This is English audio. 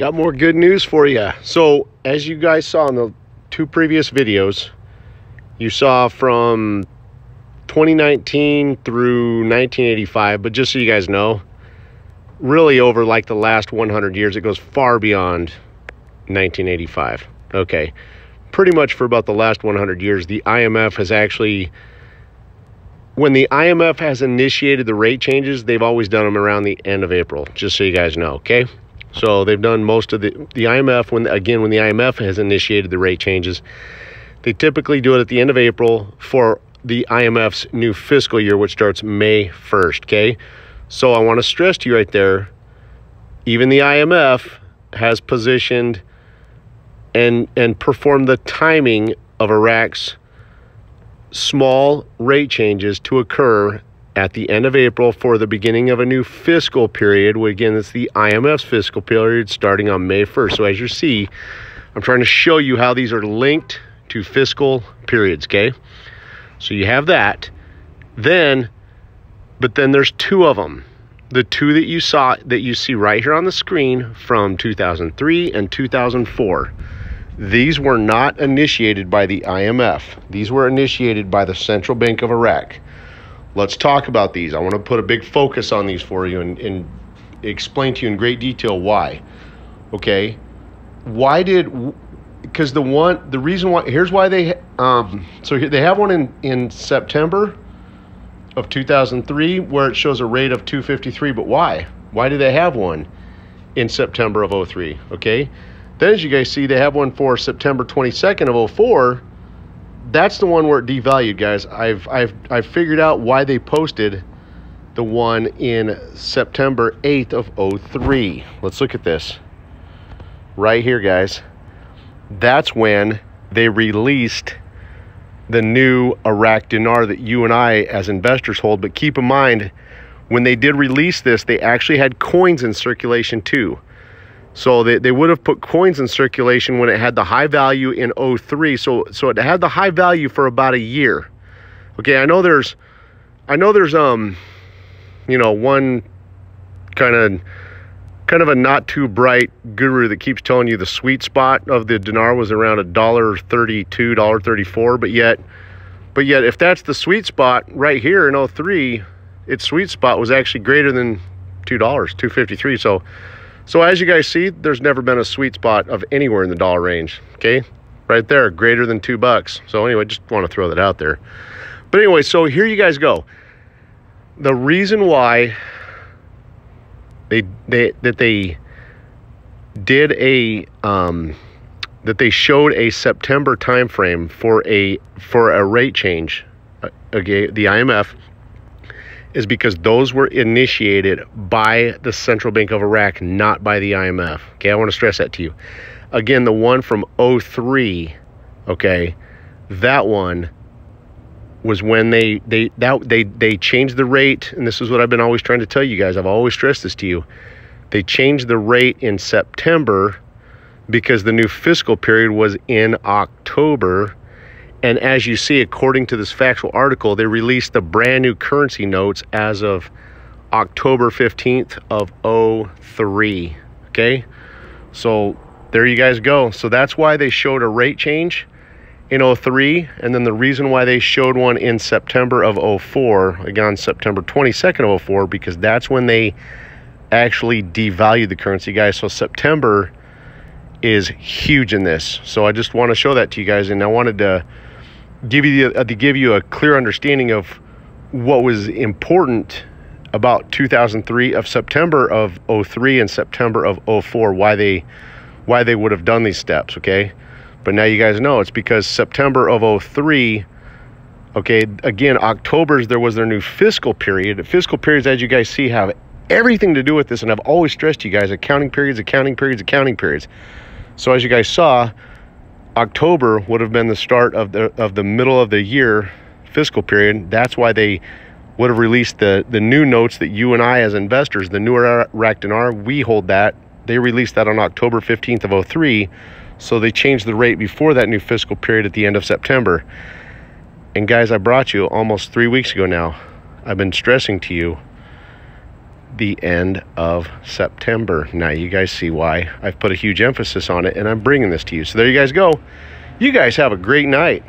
got more good news for you. So, as you guys saw in the two previous videos, you saw from 2019 through 1985, but just so you guys know, really over like the last 100 years, it goes far beyond 1985. Okay. Pretty much for about the last 100 years, the IMF has actually when the IMF has initiated the rate changes, they've always done them around the end of April, just so you guys know, okay? So they've done most of the the IMF when again when the IMF has initiated the rate changes, they typically do it at the end of April for the IMF's new fiscal year which starts May 1st, okay? So I want to stress to you right there, even the IMF has positioned and and performed the timing of Iraq's small rate changes to occur at the end of April for the beginning of a new fiscal period. Again, it's the IMF's fiscal period starting on May 1st. So as you see, I'm trying to show you how these are linked to fiscal periods, okay? So you have that. Then, but then there's two of them. The two that you saw, that you see right here on the screen from 2003 and 2004. These were not initiated by the IMF. These were initiated by the Central Bank of Iraq. Let's talk about these. I want to put a big focus on these for you and, and explain to you in great detail why. Okay? Why did because the one the reason why here's why they um so they have one in in September of 2003 where it shows a rate of 253 but why why do they have one in September of 03 okay then as you guys see, they have one for September 22nd of 04. That's the one where it devalued, guys. I've, I've, I've figured out why they posted the one in September 8th of 03. Let's look at this. Right here, guys. That's when they released the new Iraq dinar that you and I as investors hold. But keep in mind, when they did release this, they actually had coins in circulation too. So they, they would have put coins in circulation when it had the high value in 03. So so it had the high value for about a year. Okay, I know there's I know there's um you know one kind of kind of a not too bright guru that keeps telling you the sweet spot of the dinar was around a dollar 32 dollar 34 but yet but yet if that's the sweet spot right here in 03 its sweet spot was actually greater than two dollars 253 so so as you guys see, there's never been a sweet spot of anywhere in the dollar range, okay? Right there, greater than two bucks. So anyway, just want to throw that out there. But anyway, so here you guys go. The reason why they they that they did a um, that they showed a September timeframe for a for a rate change, uh, okay, the IMF is because those were initiated by the Central Bank of Iraq, not by the IMF. Okay, I want to stress that to you. Again, the one from 03, okay, that one was when they they that they they changed the rate, and this is what I've been always trying to tell you guys. I've always stressed this to you. They changed the rate in September because the new fiscal period was in October and as you see, according to this factual article, they released the brand new currency notes as of October 15th of 03. Okay. So there you guys go. So that's why they showed a rate change in 03. And then the reason why they showed one in September of 04, again, September 22nd of 04, because that's when they actually devalued the currency, guys. So September is huge in this. So I just want to show that to you guys. And I wanted to give you the, uh, to give you a clear understanding of what was important about 2003 of September of 03 and September of 04 why they why they would have done these steps okay? But now you guys know it's because September of 03 okay again October's there was their new fiscal period. Fiscal periods as you guys see have everything to do with this and I've always stressed to you guys accounting periods accounting periods accounting periods. So as you guys saw October would have been the start of the of the middle of the year fiscal period. That's why they would have released the the new notes that you and I as investors, the newer Iraq we hold that. They released that on October 15th of 03. So they changed the rate before that new fiscal period at the end of September. And guys, I brought you almost three weeks ago now. I've been stressing to you the end of September. Now you guys see why I've put a huge emphasis on it and I'm bringing this to you. So there you guys go. You guys have a great night.